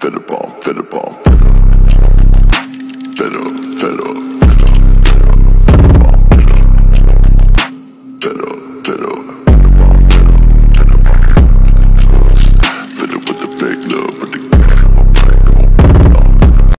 Fiddle ball, fiddle ball, fiddle, fiddle, fiddle.